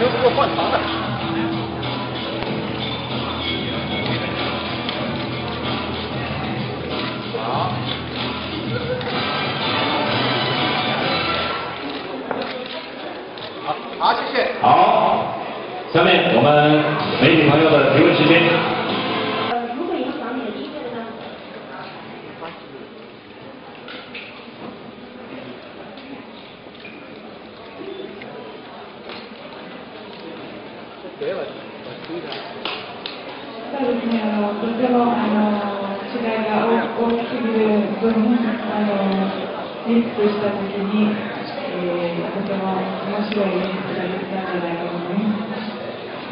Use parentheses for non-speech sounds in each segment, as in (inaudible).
牛不够换糖的。好。好，好，谢谢。好，下面我们媒体朋友的提问时间。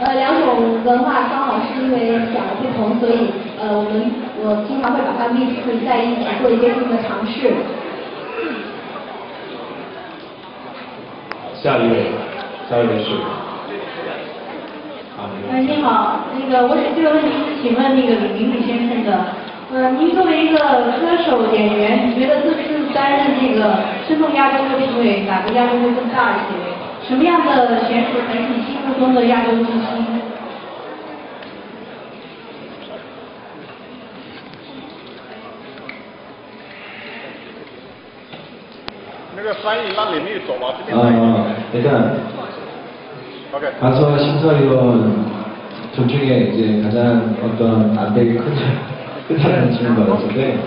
呃，两种文化刚好是因为讲的不同，所以呃，我们我经常会把它 mix 在一起做一些新的尝试。下一位，下一位是。啊，你好，那个我想这个问题是请问那个李明宇先生的，呃，您作为一个歌手演员，你觉得这次担任这个身动亚洲的评委，哪个亚洲会更大一些？什么样的选手是你心目中的亚洲之星？那个翻译让李明宇走吧，这边。啊，等一。 가수와 심사위원 둘 중에 이제 가장 어떤 안되게 큰 끝나는 질문 받았는데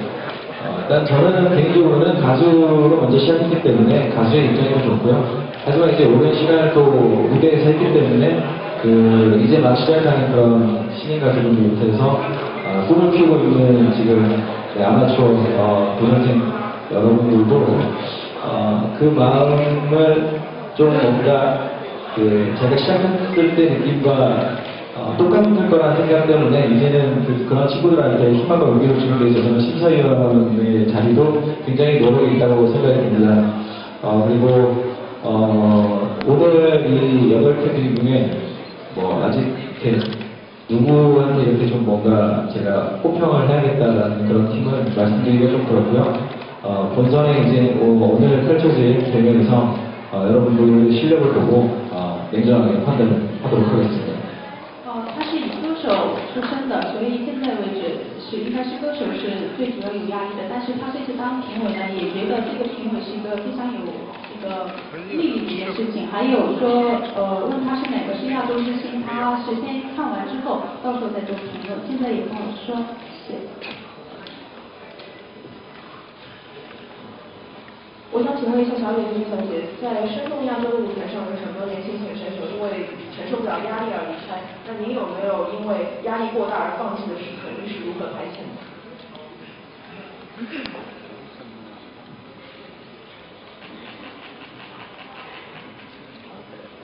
어, 일단 저는 개인적으로는 가수로 먼저 시작했기 때문에 가수의 입장이 더 좋고요. 하지만 이제 오랜 시간을 또 무대에서 했기 때문에 그 이제 막 시작하는 그런 신인 가수들 밑에서 어, 꿈을 키우고 있는 지금 네, 아마추어 어, 도전생 여러분들도 어, 그 마음을 좀 뭔가 그 제가 시작했을 때 느낌과 어, 똑같은 거라는 생각 때문에 이제는 그, 그런 친구들한테 희망을 옮겨주는 데 있어서는 심사위원의 자리도 굉장히 노력이 있다고 생각이 듭니다. 어, 그리고 어, 오늘 이 여덟 팀 중에 뭐 아직 이렇게 누구한테 이렇게 좀 뭔가 제가 호평을 해야겠다라는 그런 팀은 말씀드리기가 좀 그렇고요. 어, 본선에 이제 오- 오늘 펼쳐질 대면에서 어, 여러분들의 실력을 보고 어, 냉정하게 판단을 하도록 하겠습니다. 哦，他是以歌手出身的，所以现在为止是应该是歌手是最主要有压力的。但是他这次当评委呢，也觉得这个评委是一个非常有这个利益的一件事情。还有说，呃，问他是哪个是亚洲之星，他是先看完之后，到时候再做评论。现在也跟我说，谢谢。 我想请问一下小李林小姐，在声动亚洲的舞台上，有很多年轻型选手因为承受不了压力而离开，那您有没有因为压力过大而放弃的时刻？您是如何排遣的？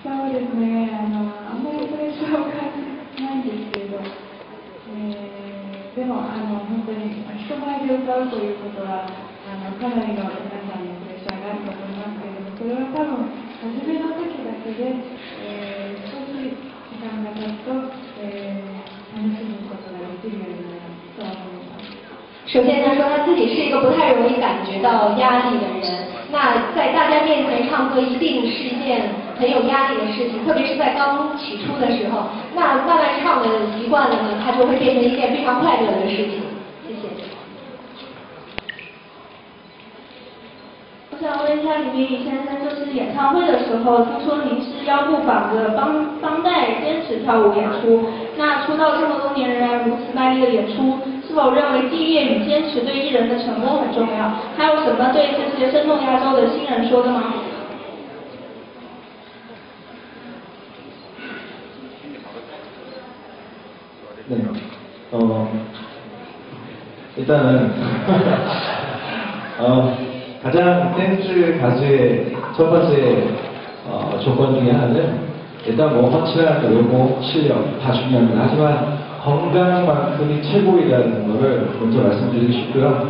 そうですね、あの、あんまりプレッシャーを感じないんですけれど、えーでも、あの、本当に人前で歌うということは、あの、かなりの ますけれども、それは多分、初めの時だけで、えー少し時間が経つと、えー楽しむことができるようになると思います。首先，他说他自己是一个不太容易感觉到压力的人。那在大家面前唱歌一定是一件很有压力的事情，特别是在刚起初的时候。那慢慢唱的习惯了呢，它就会变成一件非常快乐的事情。谢谢。 下李明宇先生，就是演唱会的时候，听说您是腰部绑着绑绑带坚持跳舞演出。那出道这么多年，仍然如此卖力的演出，是否认为敬业与坚持对艺人的成功很重要？还有什么对这些声动亚洲的新人说的吗？ 네. 어, 일단은, 어, (laughs) 가장 댄스 가수의 첫 번째 어, 조건 중에 하나는 일단 뭐 확실한 외모, 실력 다 중요합니다. 하지만 건강만큼이 최고이라는 것을 먼저 말씀드리고 싶고요.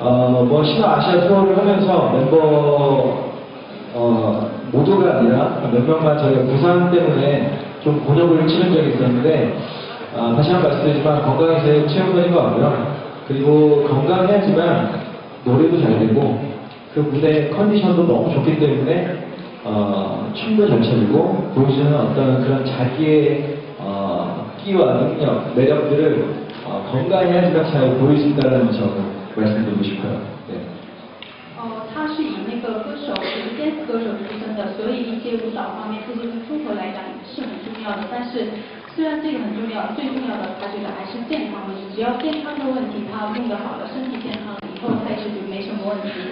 어, 뭐 신화 아시아 투어를 하면서 멤버 어, 모두가 아니라 몇 명만 저희가 부상 때문에 좀 곤욕을 치른 적이 있었는데 아, 다시 한 번 말씀드리지만 건강이 제일 최우선인 것 같고요. 그리고 건강해야지만 노래도 잘 되고 그 무대 컨디션도 너무 좋기 때문에 어, 춤도 잘 춰주고 보여주는 어떤 그런 자기의 어, 끼와 능력, 매력들을 어, 건강히 하지만 잘 보여준다는 점을 말씀드리고 싶어요. 네. 哦，他是以那个歌手，就是电子歌手出身的，所以一些舞蹈方面这些综合来讲是很重要的。但是 虽然这个很重要，最重要的他觉得还是健康问题。只要健康的问题他弄得好了，身体健康以后赛事就没什么问题。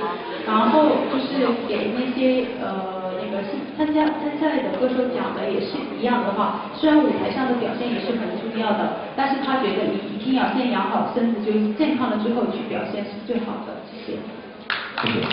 然后就是给那些呃那个参加参赛的歌手讲的也是一样的话，虽然舞台上的表现也是很重要的，但是他觉得你一定要先养好身子，就是健康了之后去表现是最好的。谢谢。谢谢。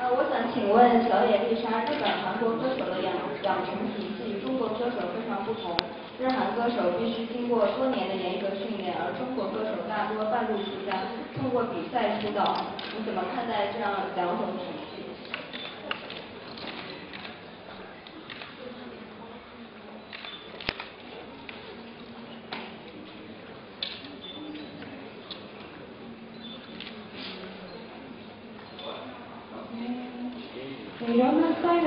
呃，我想请问小野丽莎，日本、韩国歌手的养养成体系与中国歌手非常不同。日韩歌手必须经过多年的严格训练，而中国歌手大多半路出家，通过比赛出道。你怎么看待这样两种体系？いろんなスタイ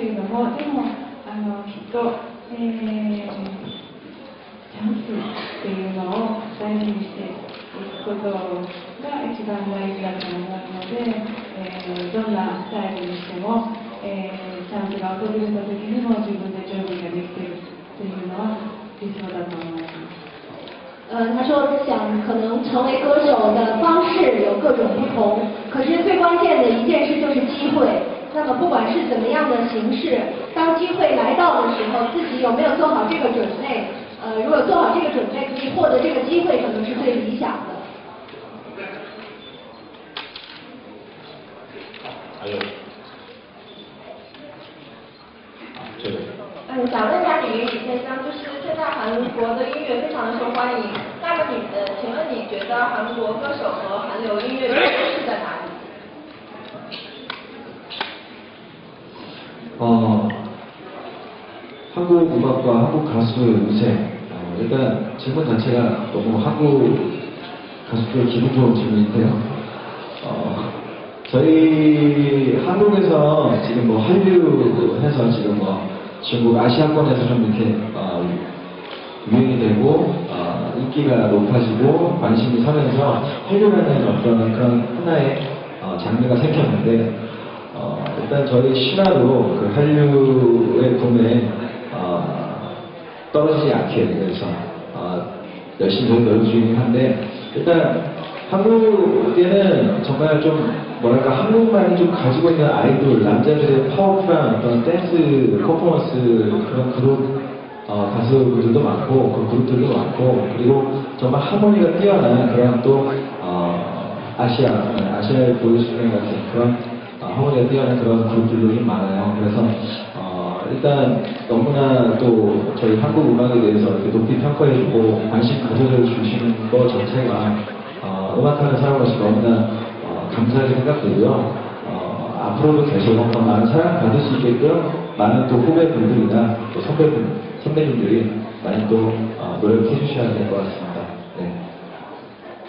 けれども、でも、あのきっと、えー、チャンスっていうのを大事にしていくことが一番大事だと思いますので、えー、どんなスタイルにしても、えー、チャンスが訪れた時にも自分で準備ができているというのは理想だと思います。呃，他说想可能成为歌手的方式有各种不同，可是最关键的一件事就是机会。那么不管是怎么样的形式，当机会来到的时候，自己有没有做好这个准备？呃，如果做好这个准备，可以获得这个机会，可能是最理想的。还有，这个。嗯，想问一下李云李先生，就是现在韩国的音乐非常的受欢迎，那么你呃，请问你觉得韩国歌手和韩流音乐的优势在哪 한국 음악과 한국 가수 요새 어, 일단 질문 자체가 너무 한국 가수들 기분 좋은 질문인데요. 어, 저희 한국에서 지금 뭐 한류해서 지금 뭐 중국 아시아권에서 좀 이렇게 어, 유행이 되고 어, 인기가 높아지고 관심이 서면서 한류라는 어떤 그런 하나의 어, 장르가 생겼는데 어, 일단 저희 신화도 그 한류의 어, 떨어지지 않게 그래서 어, 열심히 노력 중이긴 한데 일단 한국에는 정말 좀 뭐랄까 한국만이 좀 가지고 있는 아이돌 남자들의 파워풀한 어떤 댄스 퍼포먼스 그런 그룹 어, 가수들도 많고 그 그룹들도 많고 그리고 정말 하모니가 뛰어난 그런 또 어, 아시아 아시아의 보이스프랭 같은 그런 어, 하모니가 뛰어난 그런 그룹들도 좀 많아요. 그래서 어, 일단 너무나 또 저희 한국 음악에 대해서 이렇게 높이 평가해주고 관심 가져주시는 것 자체가 어, 음악하는 사람으로서 너무나 어, 감사하게 생각되고요. 어, 앞으로도 계속 더 많은 사랑 받을 수 있게끔 많은 또 후배분들이나 또 선배분, 선배님들이 많이 또 어, 노력해 주셔야 될 것 같습니다. 네.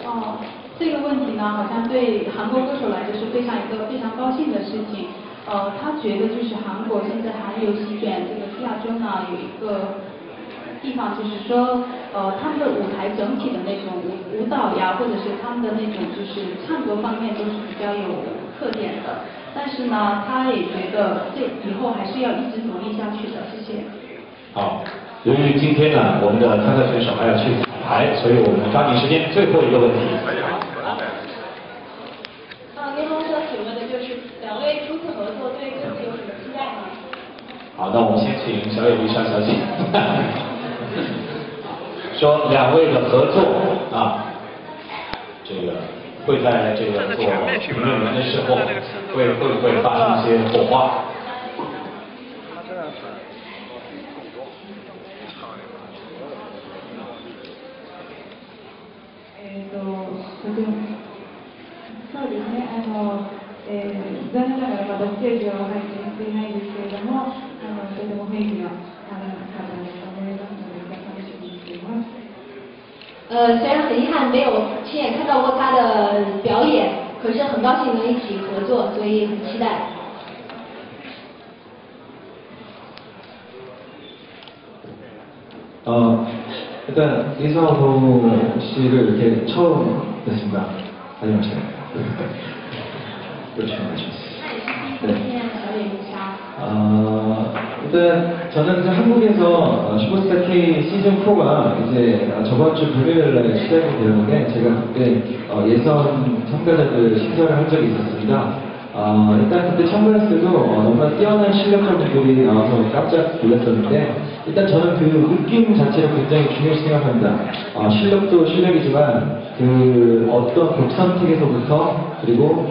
哦，这个问题呢，好像对韩国歌手来说是非常一个非常高兴的事情。 呃，他觉得就是韩国现在韩流席卷这个亚洲呢，有一个地方就是说，呃，他们的舞台整体的那种舞舞蹈呀，或者是他们的那种就是唱歌方面都是比较有特点的。但是呢，他也觉得这以后还是要一直努力下去的。谢谢。好，由于今天呢，我们的参赛选手还要去彩排，所以我们抓紧时间，最后一个问题。啊，您好，想请问的就是两位初次合作对歌曲有什么期待吗？好，那我们先请小野丽莎小姐，(laughs) 说两位的合作啊，这个会在这个做评论员的时候，会会不会发生一些火花？そうですね、あの、残念ながらまだステージは配信していないですけれども、呃，虽然很遗憾没有亲眼看到过他的表演， 可是很高兴能一起合作，所以很期待。 어, 일단 이성호 씨를 이렇게 처음 (laughs) 뵀습니다. 안녕하세요. 그렇죠, 그렇죠. 那也是 어, 일단 저는 한국에서 어, 슈퍼스타 K 시즌 4가 이제 아, 저번 주 금요일 날 시작이 되었는데 제가 그때 어, 예선 참가자들 심사를 한 적이 있었습니다. 아, 일단 그때 참가했을 때도 어, 너무나 뛰어난 실력자분들이 나와서 깜짝 놀랐었는데 일단 저는 그 느낌 자체를 굉장히 중요시 생각합니다. 아, 실력도 실력이지만 그 어떤 곡 선택에서부터 그리고